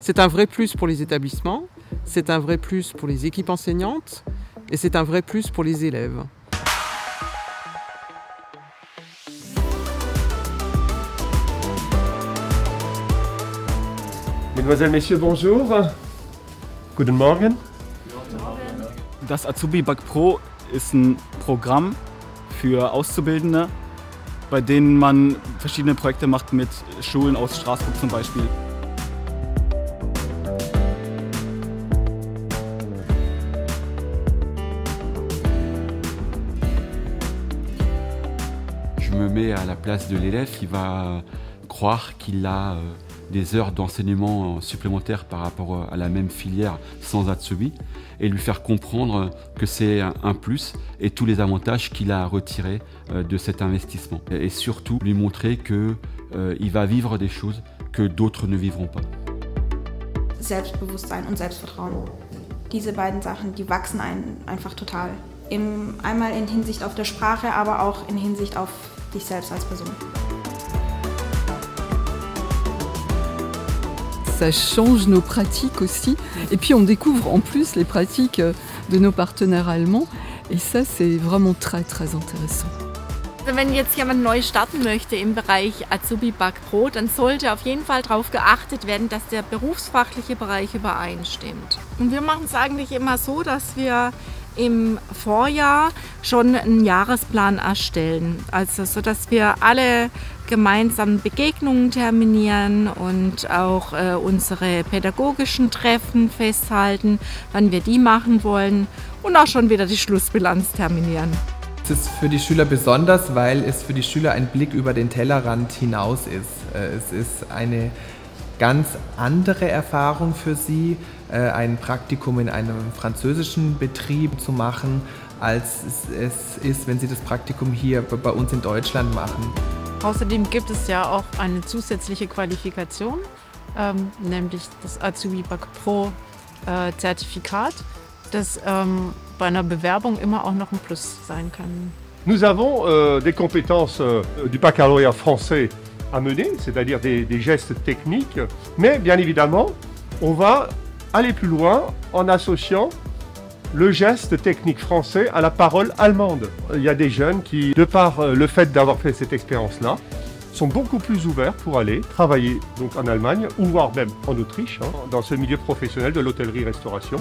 C'est un vrai plus pour les établissements, c'est un vrai plus pour les équipes enseignantes et c'est un vrai plus pour les élèves. Mesdemoiselles, Messieurs, bonjour. Guten Morgen. Das Azubi Bug Pro ist ein Programm für Auszubildende, bei denen man verschiedene Projekte macht mit Schulen aus Straßburg zum Beispiel. À la place de l'élève qui va croire qu'il a euh, des heures d'enseignement supplémentaires par rapport à la même filière sans Atsubi et lui faire comprendre que c'est un plus et tous les avantages qu'il a à retirer euh, de cet investissement. Et surtout lui montrer qu'il euh, va vivre des choses que d'autres ne vivront pas. Selbstbewusstsein und Selbstvertrauen. Diese beiden Sachen, die wachsen einen einfach total. Im, einmal in Hinsicht auf der Sprache, aber auch in Hinsicht auf dich selbst als Person. Ça change nos pratiques aussi. Et puis on découvre en plus les pratiques de nos partenaires allemands. Et ça, c'est vraiment très, très intéressant. Also wenn jetzt jemand neu starten möchte im Bereich Azubi Bug Pro, dann sollte auf jeden Fall darauf geachtet werden, dass der berufsfachliche Bereich übereinstimmt. Und wir machen es eigentlich immer so, dass wir im Vorjahr schon einen Jahresplan erstellen. Also so, dass wir alle gemeinsamen Begegnungen terminieren und auch äh, unsere pädagogischen Treffen festhalten, wann wir die machen wollen und auch schon wieder die Schlussbilanz terminieren. Es ist für die Schüler besonders, weil es für die Schüler ein Blick über den Tellerrand hinaus ist. Äh, es ist eine ganz andere Erfahrung für sie, äh, ein Praktikum in einem französischen Betrieb zu machen, als es ist, wenn sie das Praktikum hier bei uns in Deutschland machen. Außerdem gibt es ja auch eine zusätzliche Qualifikation, ähm, nämlich das Azubi Bac Pro äh, Zertifikat, das ähm, bei einer Bewerbung immer auch noch ein Plus sein kann. Nous avons euh, des compétences euh, du baccalauréat français à mener, c'est-à-dire des, gestes techniques, mais bien évidemment, on va aller plus loin en associant le geste technique français à la parole allemande. Il y a des jeunes qui, de par le fait d'avoir fait cette expérience-là, sont beaucoup plus ouverts pour aller travailler donc en Allemagne ou voire même en Autriche, hein, dans ce milieu professionnel de l'hôtellerie-restauration.